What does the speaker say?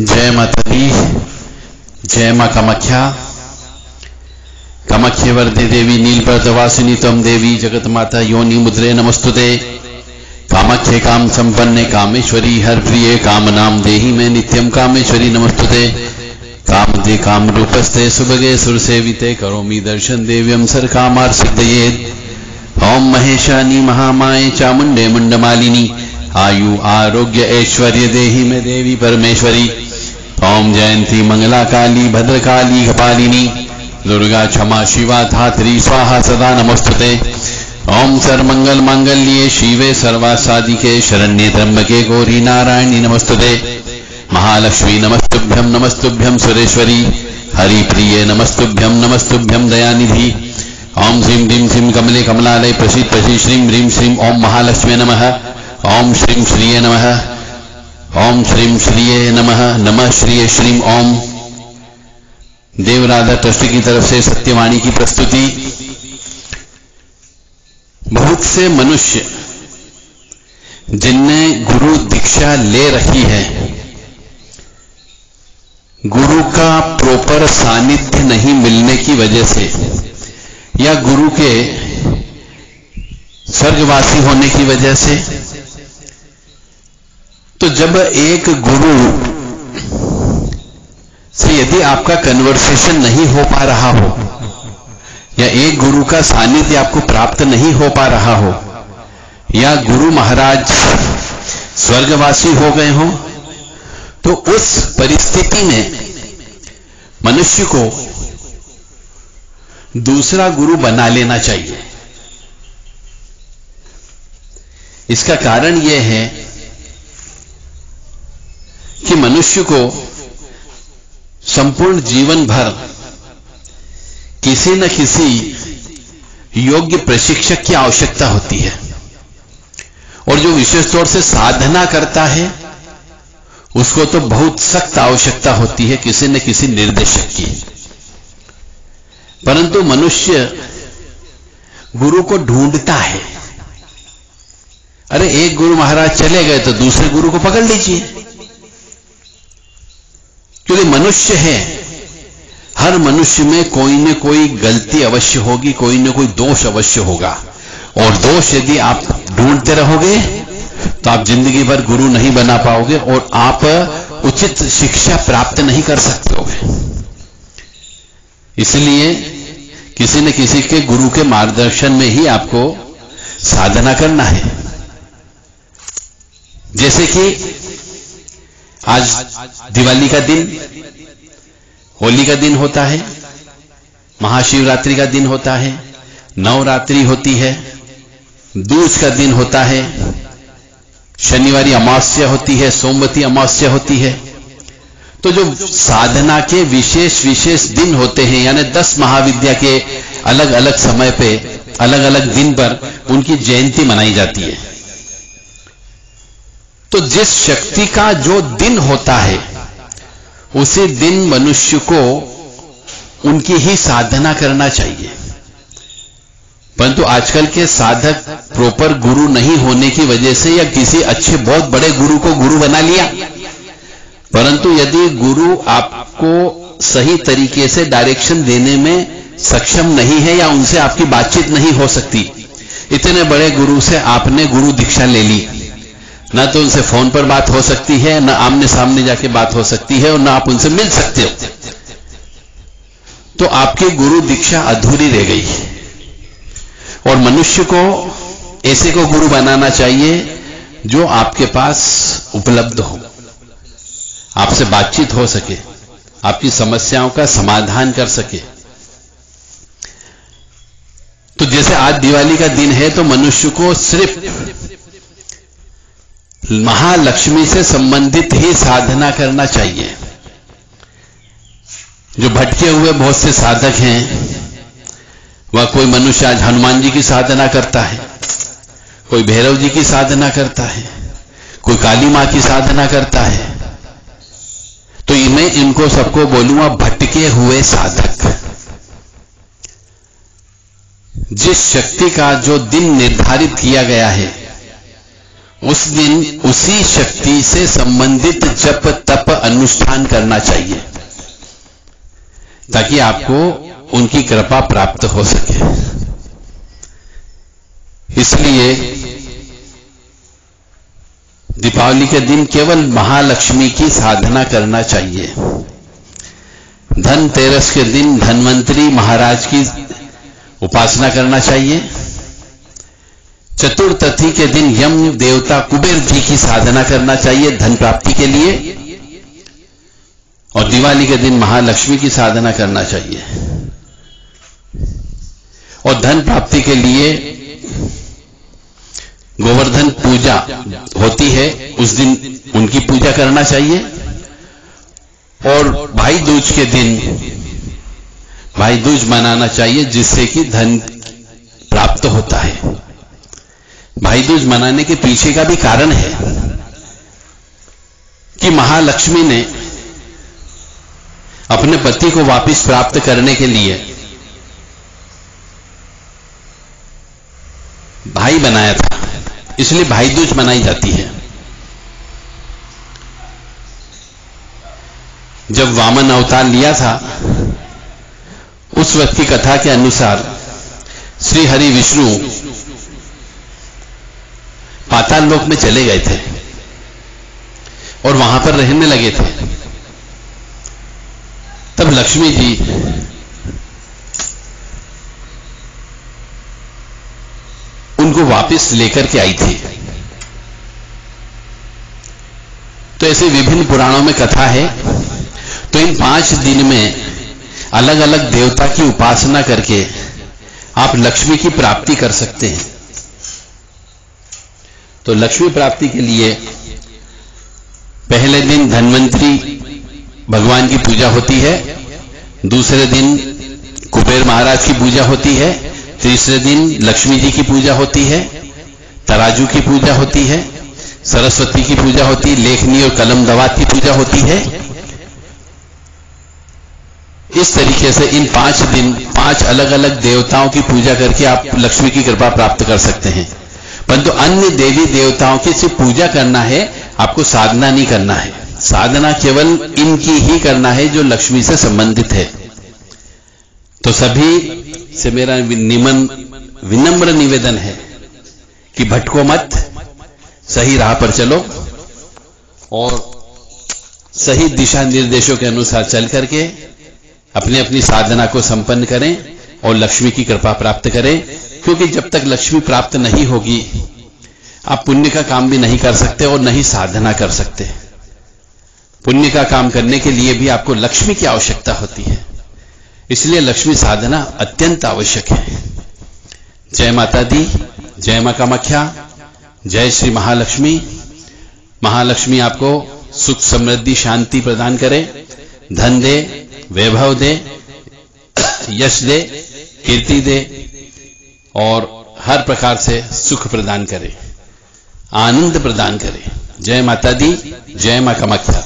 जय माता दी जय माँ कामाख्या। कामाख्य वरदे देवी नीलपर्दवासिनी तम देवी जगत माता योनि मुद्रे नमस्तुते। कामाख्य काम संपन्ने कामेश्वरी हर प्रिय काम नाम देही में नित्यम कामेश्वरी नमस्तुते। काम दे काम रूपस्ते सुभगे सुरसेविते, करोमि दर्शन देव्यम सर कामार सिद्धयेद ओम महेशानी महामाए चामुंडे मुंडमालिनी आयु आरोग्य ऐश्वर्य देही में देवी परमेश्वरी। ओम जयंती मंगला काली भद्रकाली कपालिनी। दुर्गा क्षमा, शिवा धात्री, स्वाहा सदा नमस्तुते। ओम सर्वमंगल मांगल्ये, शिवे सर्वासादिके शरण्ये त्र्यंबके गौरी नारायणी नमस्तुते। महालक्ष्मी नमस्तुभ्यम नमस्तुभ्यम सुरेश्वरी। हरि प्रिय नमस्तुभ्यम नमस्तुभ्यम दयानिधि। ओम श्रीम ह्रीम श्रीम कमले कमलालय प्रसीद प्रसीद। श्रीम ह्रीम श्रीम ओम महालक्ष्मी नमः। ओम श्रीम श्रीय नमः। ओम श्रीम श्रीय नमः नमः श्रीय श्रीम ओम। देवराधा ट्रस्ट की तरफ़ से सत्यवाणी की प्रस्तुति। बहुत से मनुष्य जिनने गुरु दीक्षा ले रखी है, गुरु का प्रॉपर सानिध्य नहीं मिलने की वजह से या गुरु के स्वर्गवासी होने की वजह से तो जब एक गुरु से यदि आपका कन्वर्सेशन नहीं हो पा रहा हो, या एक गुरु का सानिध्य आपको प्राप्त नहीं हो पा रहा हो, या गुरु महाराज स्वर्गवासी हो गए हो तो उस परिस्थिति में मनुष्य को दूसरा गुरु बना लेना चाहिए। इसका कारण यह है कि मनुष्य को संपूर्ण जीवन भर किसी न किसी योग्य प्रशिक्षक की आवश्यकता होती है। और जो विशेष तौर से साधना करता है, उसको तो बहुत सख्त आवश्यकता होती है किसी न किसी निर्देशक की। परंतु मनुष्य गुरु को ढूंढता है। अरे एक गुरु महाराज चले गए तो दूसरे गुरु को पकड़ लीजिए। क्योंकि मनुष्य है। हर मनुष्य में कोई न कोई गलती अवश्य होगी, कोई न कोई दोष अवश्य होगा। और दोष यदि आप ढूंढते रहोगे तो आप ज़िंदगी भर गुरु नहीं बना पाओगे और आप उचित शिक्षा प्राप्त नहीं कर सकते इसलिए किसी न किसी के गुरु के मार्गदर्शन में ही आपको साधना करना है। जैसे कि आज दिवाली का दिन, होली का दिन होता है, महाशिवरात्रि का दिन होता है, नवरात्रि होती है, दूज का दिन होता है, शनिवार अमावस्या होती है, सोमवती अमावस्या होती है। तो जो साधना के विशेष विशेष दिन होते हैं, यानी दस महाविद्या के अलग अलग समय पे अलग अलग दिन पर उनकी जयंती मनाई जाती है। तो जिस शक्ति का जो दिन होता है, उसी दिन मनुष्य को उनकी ही साधना करना चाहिए। परंतु आजकल के साधक प्रॉपर गुरु नहीं होने की वजह से या किसी अच्छे, बहुत बड़े गुरु को गुरु बना लिया। परंतु यदि गुरु आपको सही तरीके से डायरेक्शन देने में सक्षम नहीं है या उनसे आपकी बातचीत नहीं हो सकती, इतने बड़े गुरु से आपने गुरु दीक्षा ले ली। ना तो उनसे फ़ोन पर बात हो सकती है, ना आमने सामने जाके बात हो सकती है और ना आप उनसे मिल सकते हो। तो आपकी गुरु दीक्षा अधूरी रह गई और मनुष्य को ऐसे को गुरु बनाना चाहिए जो आपके पास उपलब्ध हो। आपसे बातचीत हो सके, आपकी समस्याओं का समाधान कर सके। तो जैसे आज दिवाली का दिन है तो मनुष्य को सिर्फ़ महालक्ष्मी से संबंधित ही साधना करना चाहिए। जो भटके हुए बहुत से साधक हैं, वह कोई मनुष्य आज हनुमान जी की साधना करता है, कोई भैरव जी की साधना करता है, कोई काली माँ की साधना करता है। तो मैं इनको सबको बोलूँगा भटके हुए साधक। जिस शक्ति का जो दिन निर्धारित किया गया है उस दिन उसी शक्ति से संबंधित जप, तप अनुष्ठान करना चाहिए, ताकि आपको उनकी कृपा प्राप्त हो सके। इसलिए दीपावली के दिन केवल महालक्ष्मी की साधना करना चाहिए। धनतेरस के दिन धनवंतरी महाराज की उपासना करना चाहिए। चतुर्थी के दिन यम देवता कुबेर जी की साधना करना चाहिए धन प्राप्ति के लिए। और दिवाली के दिन महालक्ष्मी की साधना करना चाहिए। और धन प्राप्ति के लिए गोवर्धन पूजा होती है, उस दिन उनकी पूजा करना चाहिए। और भाई दूज के दिन, भाई दूज मनाना चाहिए, जिससे कि धन प्राप्त होता है। भाई दूज मनाने के पीछे का भी कारण है कि महालक्ष्मी ने अपने पति को वापस प्राप्त करने के लिए भाई बनाया था। इसलिए भाई दूज मनाई जाती है। जब वामन अवतार लिया था, उस वक्त की कथा के अनुसार श्री हरि विष्णु पाताल लोक में चले गए थे और वहाँ पर रहने लगे थे। तब लक्ष्मी जी उनको वापस लेकर के आई थी। तो ऐसे विभिन्न पुराणों में कथा है। तो इन पाँच दिन में अलग अलग देवता की उपासना करके आप लक्ष्मी की प्राप्ति कर सकते हैं। तो लक्ष्मी प्राप्ति के लिए पहले दिन धनवंतरी भगवान की पूजा होती है, दूसरे दिन कुबेर महाराज की पूजा होती है, तीसरे दिन लक्ष्मी जी की पूजा होती है, तराजू की पूजा होती है, सरस्वती की पूजा होती है, लेखनी और कलम दवात की पूजा होती है। इस तरीके से इन पाँच दिन, पाँच अलग अलग देवताओं की पूजा करके आप लक्ष्मी की कृपा प्राप्त कर सकते हैं। परंतु अन्य देवी देवताओं की सिर्फ़ पूजा करना है, आपको साधना नहीं करना है। साधना केवल इनकी ही करना है जो लक्ष्मी से संबंधित है। तो सभी से मेरा निमन, विनम्र निवेदन है कि भटको मत, सही राह पर चलो और सही दिशा निर्देशों के अनुसार चल करके अपनी अपनी साधना को संपन्न करें और लक्ष्मी की कृपा प्राप्त करें। क्योंकि जब तक लक्ष्मी प्राप्त नहीं होगी, आप पुण्य का काम भी नहीं कर सकते और नहीं साधना कर सकते। पुण्य का काम करने के लिए भी आपको लक्ष्मी की आवश्यकता होती है। इसलिए लक्ष्मी साधना अत्यंत आवश्यक है। जय माता दी, जय माँ कामाख्या जय श्री महालक्ष्मी। महालक्ष्मी आपको सुख समृद्धि, शांति प्रदान करे, धन दे, वैभव दे, यश दे, कीर्ति दे और हर प्रकार से सुख प्रदान करे, आनंद प्रदान करे। जय माता दी, जय माँ कामाख्या